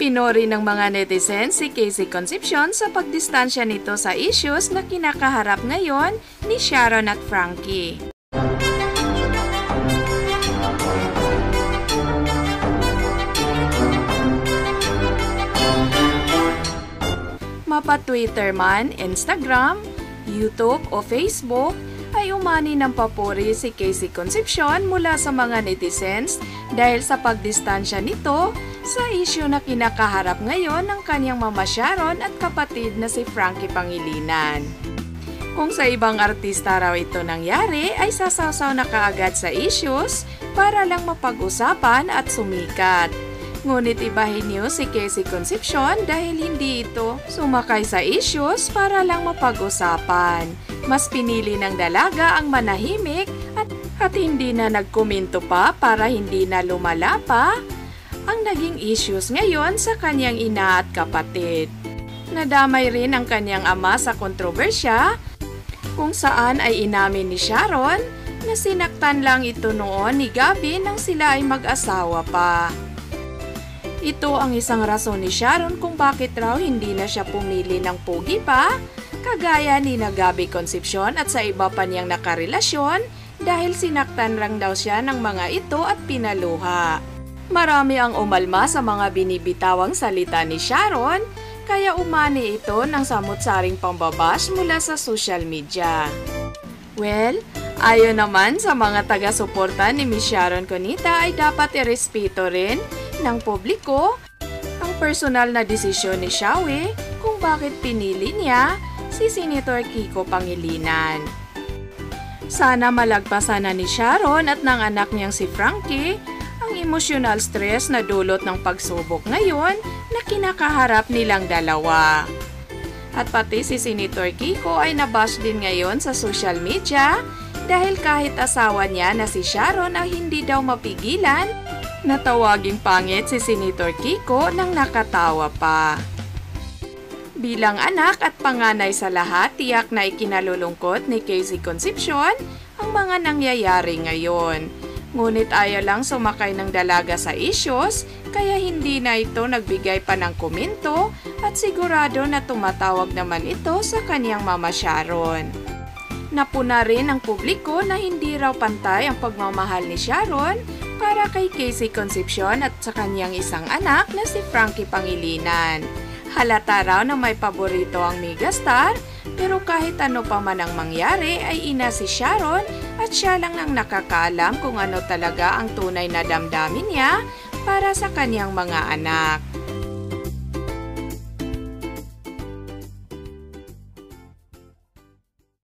Pinori ng mga netizens si Casey Concepcion sa pagdistansya nito sa issues na kinakaharap ngayon ni Sharon at Frankie. Mapa-Twitter man, Instagram, YouTube o Facebook, ay umani ng papuri si Casey Concepcion mula sa mga netizens dahil sa pagdistansya nito sa isyu na kinakaharap ngayon ng kanyang mama Sharon at kapatid na si Frankie Pangilinan. Kung sa ibang artista raw ito nangyari ay sasawsaw na kaagad sa issues para lang mapag-usapan at sumikat. Ngunit ibahin niyo si Casey Concepcion dahil hindi ito sumakay sa issues para lang mapag-usapan. Mas pinili ng dalaga ang manahimik at, at hindi na nagkomento pa para hindi na lumala pa ang naging issues ngayon sa kanyang ina at kapatid. Nadamay rin ang kanyang ama sa kontrobersya kung saan ay inamin ni Sharon na sinaktan lang ito noon ni Gabi nang sila ay mag-asawa pa. Ito ang isang rason ni Sharon kung bakit raw hindi na siya pumili ng pogi pa, kagaya ni Nagabi Concepcion at sa iba pa niyang nakarelasyon dahil sinaktan lang daw siya ng mga ito at pinaluha. Marami ang umalma sa mga binibitawang salita ni Sharon, kaya umani ito ng samot-saring pambabash mula sa social media. Well, ayon naman sa mga taga-suporta ni Miss Sharon Conita ay dapat irespeto rin ng publiko ang personal na desisyon ni Shawe kung bakit pinili niya si Senator Kiko Pangilinan. Sana malagpasan na ni Sharon at ng anak niyang si Frankie ang emotional stress na dulot ng pagsubok ngayon na kinakaharap nilang dalawa. At pati si Senator Kiko ay nabash din ngayon sa social media dahil kahit asawa niya na si Sharon ay hindi daw mapigilan Natawaging pangit si Senator Kiko nang nakatawa pa. Bilang anak at panganay sa lahat, tiyak na ikinalulungkot ni Casey Concepcion ang mga nangyayari ngayon. Ngunit ayaw lang sumakay ng dalaga sa issues, kaya hindi na ito nagbigay pa ng komento at sigurado na tumatawag naman ito sa kanyang mama Sharon. Napuna rin ang publiko na hindi raw pantay ang pagmamahal ni Sharon para kay Casey Concepcion at sa kanyang isang anak na si Frankie Pangilinan. Halata raw na may paborito ang megastar, pero kahit ano pa man ang mangyari ay ina si Sharon at siya lang ang nakakaalam kung ano talaga ang tunay na damdamin niya para sa kanyang mga anak.